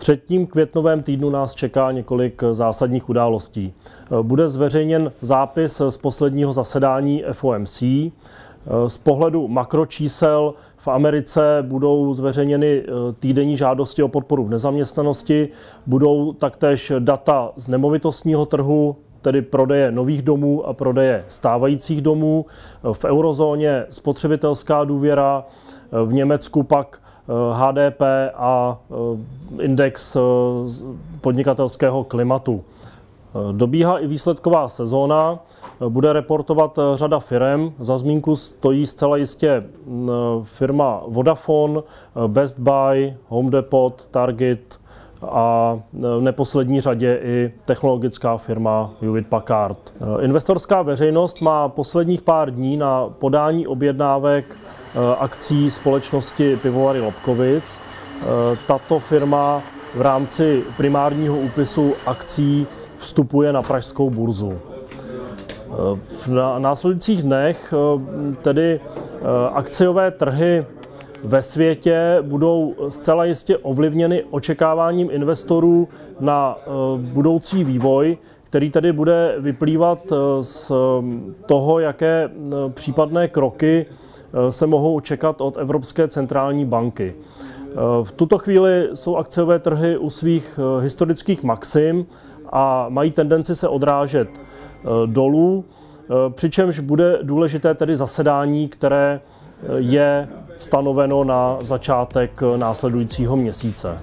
třetím květnovém týdnu nás čeká několik zásadních událostí. Bude zveřejněn zápis z posledního zasedání FOMC. Z pohledu makročísel v Americe budou zveřejněny týdenní žádosti o podporu v nezaměstnanosti, budou taktéž data z nemovitostního trhu, tedy prodeje nových domů a prodeje stávajících domů. V eurozóně spotřebitelská důvěra, v Německu pak HDP eh, a eh, index eh, podnikatelského klimatu. Dobíhá i výsledková sezóna, bude reportovat řada firm. Za zmínku stojí zcela jistě mm, firma Vodafone, Best Buy, Home Depot, Target, a v neposlední řadě i technologická firma Hewlett Packard. Investorská veřejnost má posledních pár dní na podání objednávek akcí společnosti Pivovary Lobkovic. Eh, tato firma v rámci primárního úpisu akcí vstupuje na pražskou burzu. Eh, v následujících dnech tedy akciové trhy ve světě budou zcela jistě ovlivněny očekáváním investorů na eh, budoucí vývoj, který tedy bude vyplývat eh, z toho, jaké eh, případné kroky se mohou čekat od Evropské centrální banky. V tuto chvíli jsou akciové trhy u svých historických maxim a mají tendenci se odrážet dolů, přičemž bude důležité tedy zasedání, které je stanoveno na začátek následujícího měsíce.